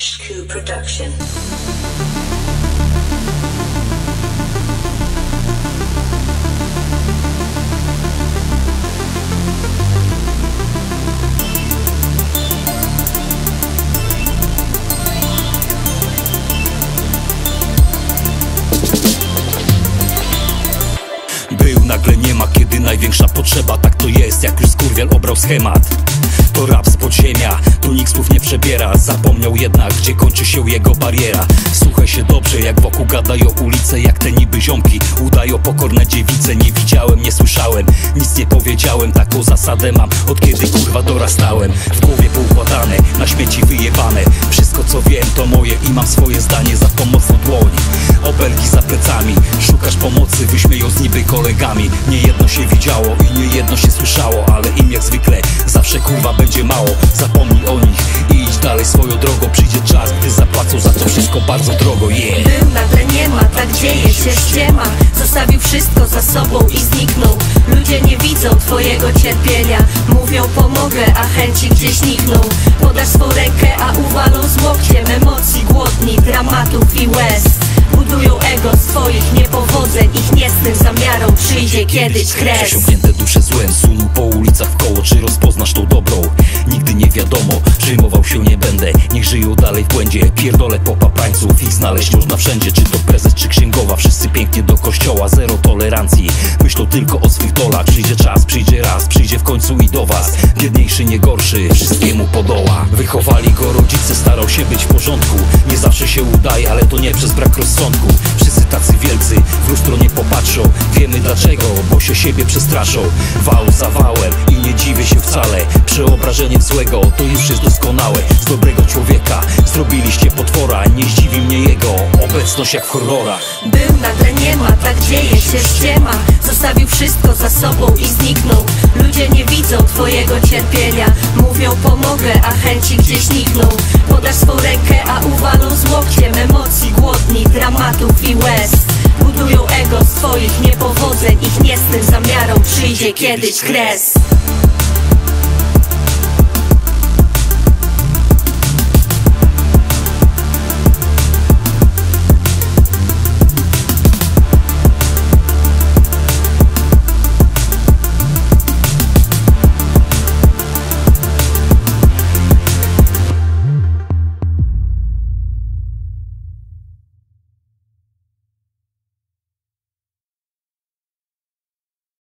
HQ Production. Był, nagle nie ma, kiedy największa potrzeba Tak to jest, jak już skurwiel obrał schemat To rap z podziemia, tu nikt słów nie przebiera. Zapomniał jednak, gdzie kończy się jego bariera. Słuchaj się dobrze, jak wokół gadają ulice Jak te niby ziomki, udają pokorne dziewice. Nie widziałem, nie słyszałem, nic nie powiedziałem. Taką zasadę mam, od kiedy kurwa dorastałem. W głowie poukładane, na śmieci wyjebane Wszystko co wiem to moje i mam swoje zdanie Za pomocą dłoni, obelgi za plecami Szukasz pomocy, wyśmieją z niby kolegami. Nie jedno się widziało i nie jedno się słyszało Ale im jak zwykle mało. Zapomnij o nich i idź dalej swoją drogą. Przyjdzie czas, gdy zapłacą za to wszystko bardzo drogo. Yeah. Był, nagle nie ma, tak dzieje się ściema Zostawił wszystko za sobą i zniknął. Ludzie nie widzą twojego cierpienia. Mówią pomogę, a chęci gdzieś znikną Podasz swą rękę, a uwalą z łokciem Emocji głodni, dramatów i łez. Budują ego swoich niepowodzeń. Ich nie z tym zamiarą. Przyjdzie kiedyś kres. Przesiąknięte dusze złem suną po ulicach w koło Czy rozpoznasz tą dobrą? tomo przejmował się nie będę Niech żyją dalej w błędzie, pierdolę po papańców Ich znaleźć można wszędzie, czy to prezes, czy księgowa Wszyscy pięknie do kościoła, zero tolerancji. Myślą tylko o swych dolach. Przyjdzie czas, przyjdzie raz, przyjdzie w końcu i do was. Biedniejszy, nie gorszy, wszystkiemu podoła. Wychowali go rodzice, starał się być w porządku. Nie zawsze się udaje, ale to nie przez brak rozsądku. Wszyscy tacy wielcy, w lustro nie popatrzą. Wiemy dlaczego, bo się siebie przestraszą. Wał za wałem i nie dziwię się wcale. Przeobrażenie złego, to już jest doskonałe. Z dobrego człowieka zrobiliście potwora Nie zdziwi mnie jego obecność jak w horrorach. Był, nagle nie ma, tak dzieje się ściema Zostawił wszystko za sobą i zniknął. Ludzie nie widzą twojego cierpienia. Mówią pomogę, a chęci gdzieś znikną Podasz swą rękę, a uwalą z łokciem Emocji głodni, dramatów i łez. Budują ego swoich niepowodzeń. Ich nie z tym zamiarą przyjdzie kiedyś kres